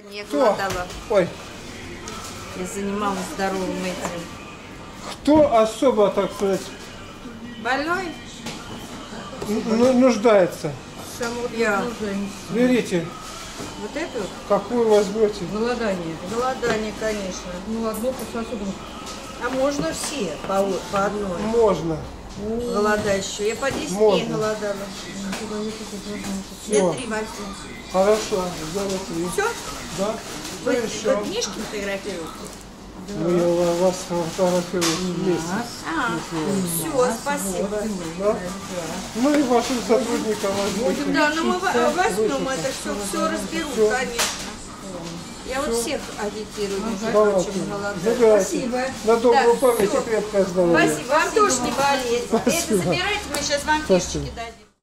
Да не Кто? голодала. Ой, Я занималась здоровым этим. кто особо, так сказать, Больной? ну- нуждается? Я. Берите, Вот эту? какую возьмете. Голодание. Голодание, конечно. Ну, одно после особенно. А можно все по, по одной. Можно. Голодающую. Я по 10 дней Можно. голодала. Возьму. Хорошо, давайте. Все? Да? Вы, еще? книжки фотографируете? Ну, я вас фотографирую вместе. А, все, спасибо. Да? Ну и вашим сотрудникам возьмите. Да, ну мы во- возьмем это все, все разберут, конечно. Я вот всех агитирую, между прочим, голодать. Спасибо. На добрую Да, память и крепкое здоровье. Спасибо. Вам тоже не болеть. Это забирайте, мы сейчас вам фишечки дадим.